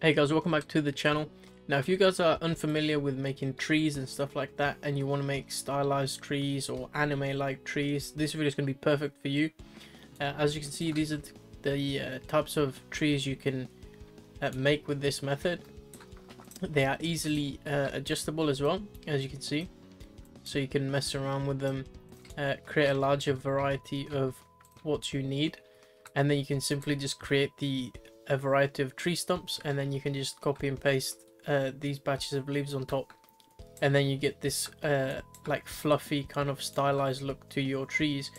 Hey guys, welcome back to the channel. Now if you guys are unfamiliar with making trees and stuff like that and you want to make stylized trees or anime like trees, this video is going to be perfect for you. Uh, as you can see these are the uh, types of trees you can uh, make with this method. They are easily uh, adjustable as well as you can see. So you can mess around with them, uh, create a larger variety of what you need and then you can simply just create the a variety of tree stumps and then you can just copy and paste uh, these batches of leaves on top. And then you get this uh, like fluffy kind of stylized look to your trees.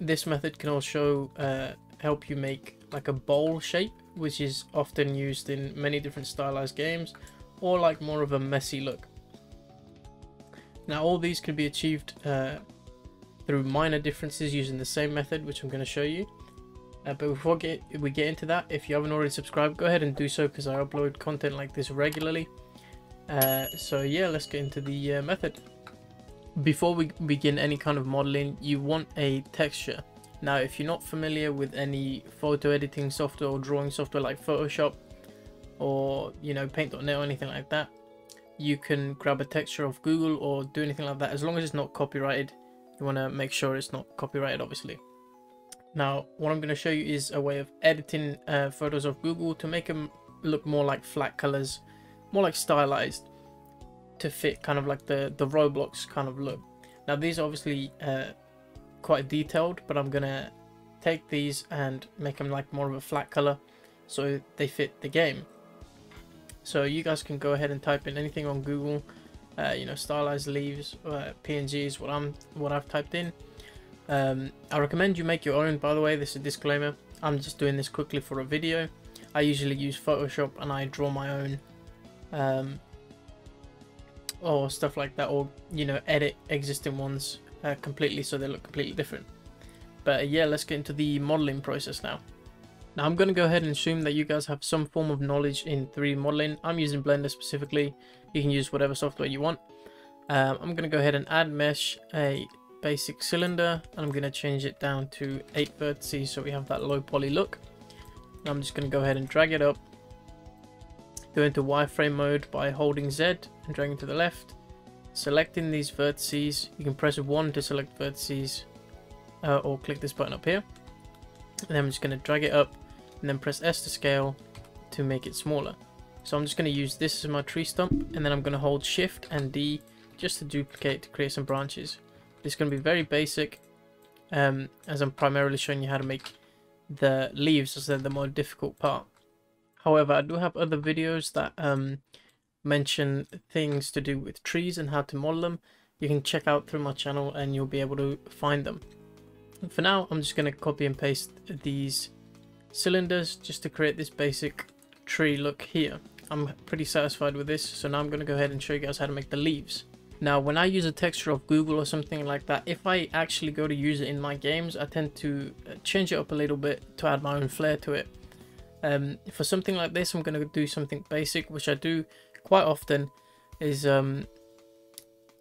This method can also uh, help you make like a bowl shape which is often used in many different stylized games or like more of a messy look. Now all these can be achieved uh, through minor differences using the same method which I'm going to show you uh, but before get, we get into that, if you haven't already subscribed, go ahead and do so because I upload content like this regularly. Uh, so yeah, let's get into the uh, method. Before we begin any kind of modeling, you want a texture. Now, if you're not familiar with any photo editing software or drawing software like Photoshop or, you know, Paint.net or anything like that, you can grab a texture off Google or do anything like that. As long as it's not copyrighted, you want to make sure it's not copyrighted, obviously. Now, what I'm going to show you is a way of editing uh, photos of Google to make them look more like flat colors, more like stylized to fit kind of like the, the Roblox kind of look. Now, these are obviously uh, quite detailed, but I'm going to take these and make them like more of a flat color so they fit the game. So you guys can go ahead and type in anything on Google, uh, you know, stylized leaves, uh, PNGs, what I'm what I've typed in um, I recommend you make your own, by the way, this is a disclaimer. I'm just doing this quickly for a video. I usually use Photoshop and I draw my own um, or stuff like that or, you know, edit existing ones uh, completely so they look completely different. But uh, yeah, let's get into the modeling process now. Now I'm going to go ahead and assume that you guys have some form of knowledge in 3D modeling. I'm using Blender specifically. You can use whatever software you want. Um, I'm going to go ahead and add mesh, a basic cylinder and I'm going to change it down to 8 vertices so we have that low poly look. And I'm just going to go ahead and drag it up. Go into wireframe mode by holding Z and dragging to the left. Selecting these vertices, you can press 1 to select vertices uh, or click this button up here. And then I'm just going to drag it up and then press S to scale to make it smaller. So I'm just going to use this as my tree stump and then I'm going to hold shift and D just to duplicate to create some branches. It's going to be very basic um, as I'm primarily showing you how to make the leaves as they're the more difficult part. However, I do have other videos that um, mention things to do with trees and how to model them. You can check out through my channel and you'll be able to find them. For now, I'm just going to copy and paste these cylinders just to create this basic tree look here. I'm pretty satisfied with this, so now I'm going to go ahead and show you guys how to make the leaves. Now, when I use a texture of Google or something like that, if I actually go to use it in my games, I tend to uh, change it up a little bit to add my own flair to it. Um, for something like this, I'm going to do something basic, which I do quite often, is um,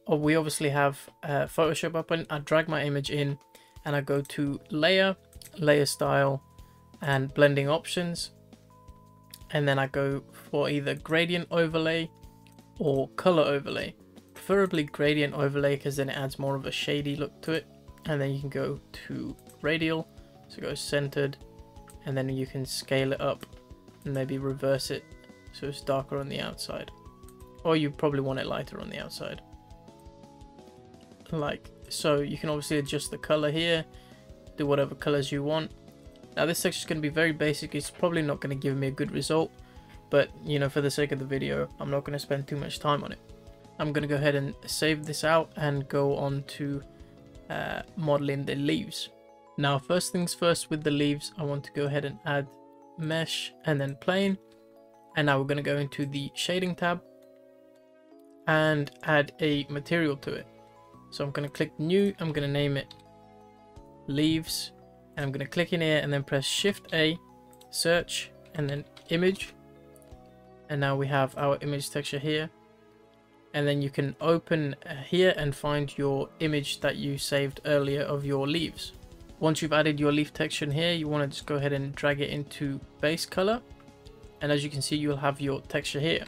oh, we obviously have uh, Photoshop open. I drag my image in and I go to Layer, Layer Style, and Blending Options. And then I go for either Gradient Overlay or Color Overlay preferably gradient overlay because then it adds more of a shady look to it. And then you can go to radial, so go centered, and then you can scale it up and maybe reverse it so it's darker on the outside. Or you probably want it lighter on the outside. Like so, you can obviously adjust the color here, do whatever colors you want. Now this section is going to be very basic, it's probably not going to give me a good result, but you know, for the sake of the video, I'm not going to spend too much time on it. I'm going to go ahead and save this out and go on to uh, modeling the leaves. Now first things first with the leaves I want to go ahead and add mesh and then plane and now we're going to go into the shading tab and add a material to it. So I'm going to click new, I'm going to name it leaves and I'm going to click in here and then press shift A search and then image and now we have our image texture here and then you can open here and find your image that you saved earlier of your leaves. Once you've added your leaf texture in here, you want to just go ahead and drag it into base color. And as you can see you'll have your texture here.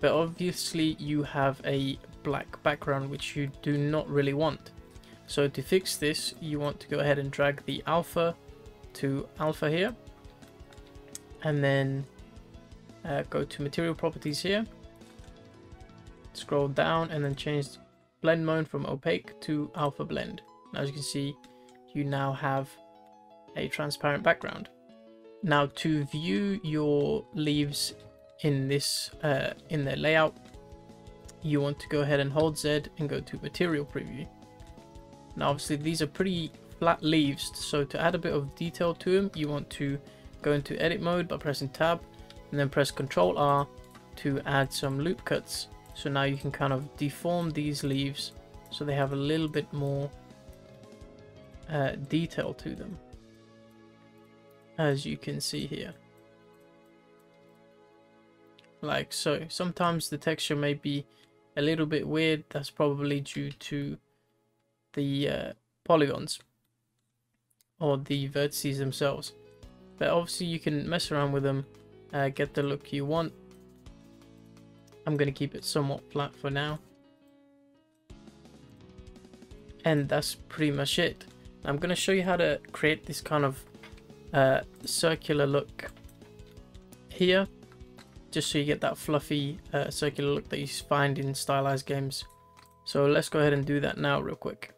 But obviously you have a black background which you do not really want. So to fix this you want to go ahead and drag the alpha to alpha here. And then uh, go to material properties here scroll down and then change blend mode from opaque to alpha blend. As you can see you now have a transparent background. Now to view your leaves in this uh, in the layout you want to go ahead and hold Z and go to material preview. Now obviously these are pretty flat leaves so to add a bit of detail to them you want to go into edit mode by pressing tab and then press Ctrl R to add some loop cuts. So now you can kind of deform these leaves so they have a little bit more uh, detail to them. As you can see here. Like so. Sometimes the texture may be a little bit weird. That's probably due to the uh, polygons or the vertices themselves. But obviously you can mess around with them, uh, get the look you want. I'm going to keep it somewhat flat for now. And that's pretty much it. I'm going to show you how to create this kind of uh, circular look here. Just so you get that fluffy uh, circular look that you find in stylized games. So let's go ahead and do that now real quick.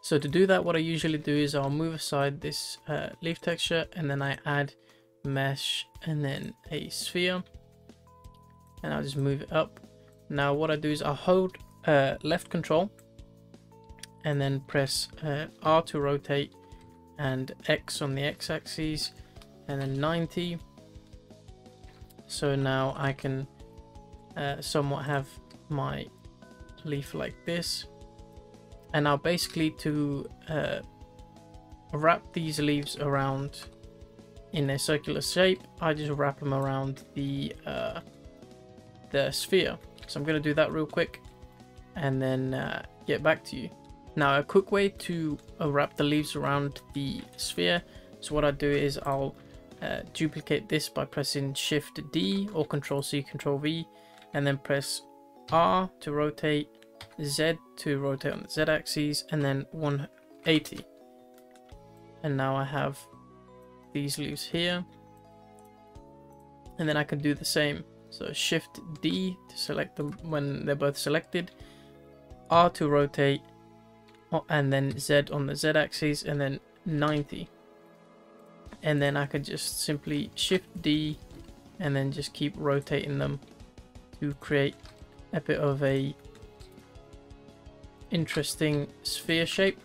So to do that, what I usually do is I'll move aside this uh, leaf texture and then I add mesh and then a sphere and I'll just move it up. Now what I do is I'll hold uh, left control and then press uh, R to rotate and X on the X axis and then 90. So now I can uh, somewhat have my leaf like this and now basically to uh, wrap these leaves around in a circular shape I just wrap them around the uh, the sphere so I'm gonna do that real quick and then uh, get back to you now a quick way to uh, wrap the leaves around the sphere so what I do is I'll uh, duplicate this by pressing shift D or control C control V and then press R to rotate Z to rotate on the Z axis and then 180. And now I have these leaves here. And then I can do the same. So shift D to select them when they're both selected. R to rotate and then Z on the Z axis and then 90. And then I could just simply shift D and then just keep rotating them to create a bit of a interesting sphere shape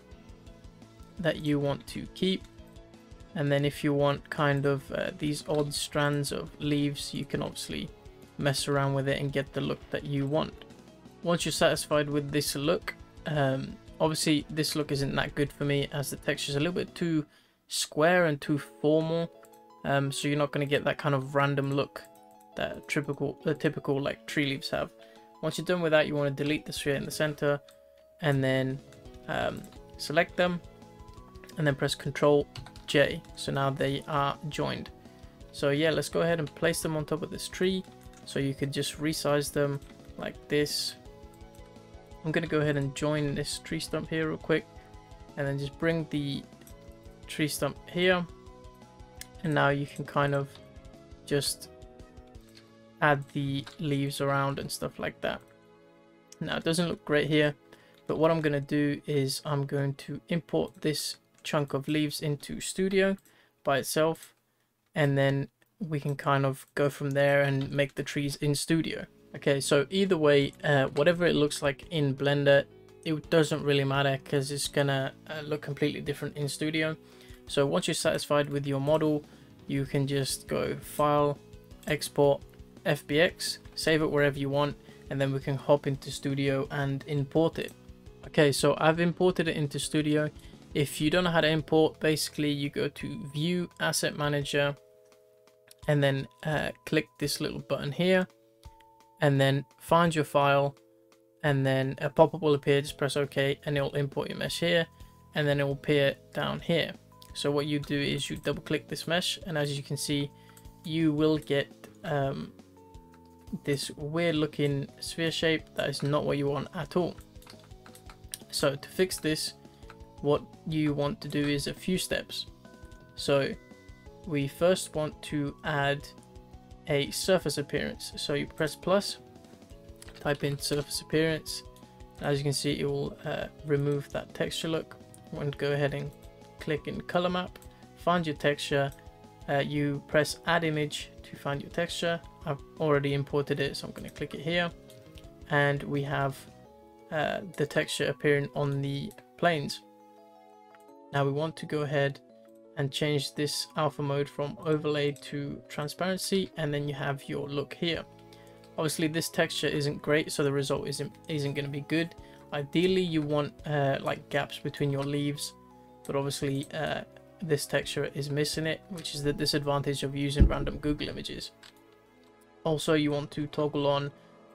that you want to keep and then if you want kind of uh, these odd strands of leaves you can obviously mess around with it and get the look that you want once you're satisfied with this look um, obviously this look isn't that good for me as the texture is a little bit too square and too formal um, so you're not going to get that kind of random look that typical the typical like tree leaves have once you're done with that you want to delete the sphere in the center and then um, select them and then press Control J. So now they are joined. So yeah, let's go ahead and place them on top of this tree. So you could just resize them like this. I'm going to go ahead and join this tree stump here real quick. And then just bring the tree stump here. And now you can kind of just add the leaves around and stuff like that. Now it doesn't look great here, but what I'm going to do is I'm going to import this chunk of leaves into Studio by itself. And then we can kind of go from there and make the trees in Studio. Okay, so either way, uh, whatever it looks like in Blender, it doesn't really matter because it's gonna uh, look completely different in Studio. So once you're satisfied with your model, you can just go File, Export, FBX, save it wherever you want, and then we can hop into Studio and import it. Okay, so I've imported it into Studio. If you don't know how to import, basically you go to View Asset Manager and then uh, click this little button here and then find your file and then a pop-up will appear, just press OK and it will import your mesh here and then it will appear down here. So what you do is you double click this mesh and as you can see, you will get um, this weird looking sphere shape that is not what you want at all. So to fix this, what you want to do is a few steps. So we first want to add a surface appearance. So you press plus, type in surface appearance. As you can see, it will uh, remove that texture look. To go ahead and click in color map, find your texture. Uh, you press add image to find your texture. I've already imported it, so I'm going to click it here. And we have uh, the texture appearing on the planes. Now we want to go ahead and change this alpha mode from overlay to transparency and then you have your look here. Obviously this texture isn't great so the result isn't isn't going to be good. Ideally you want uh, like gaps between your leaves but obviously uh, this texture is missing it which is the disadvantage of using random Google images. Also you want to toggle on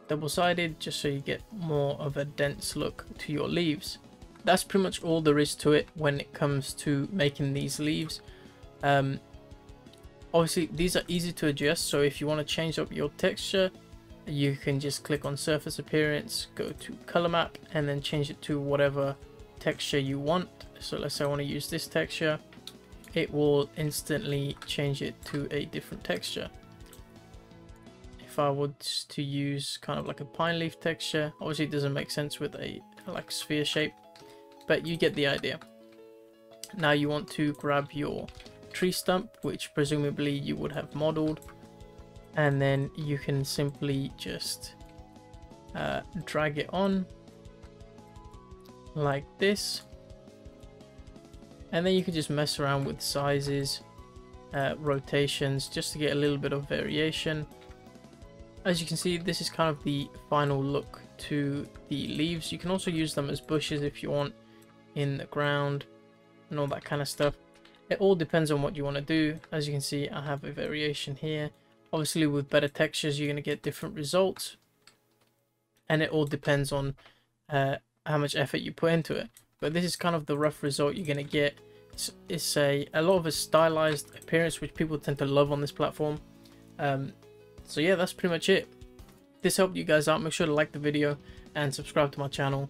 double-sided just so you get more of a dense look to your leaves that's pretty much all there is to it when it comes to making these leaves. Um, obviously, these are easy to adjust, so if you want to change up your texture, you can just click on surface appearance, go to color map, and then change it to whatever texture you want. So let's say I want to use this texture, it will instantly change it to a different texture. If I was to use kind of like a pine leaf texture, obviously it doesn't make sense with a like sphere shape, but you get the idea. Now you want to grab your tree stump, which presumably you would have modeled, and then you can simply just uh, drag it on like this. And then you can just mess around with sizes, uh, rotations, just to get a little bit of variation. As you can see, this is kind of the final look to the leaves. You can also use them as bushes if you want in the ground and all that kind of stuff. It all depends on what you want to do. As you can see, I have a variation here. Obviously, with better textures, you're going to get different results. And it all depends on uh, how much effort you put into it. But this is kind of the rough result you're going to get. It's, it's, a, a lot of a stylized appearance, which people tend to love on this platform. Um, so yeah, that's pretty much it. If this helped you guys out, make sure to like the video and subscribe to my channel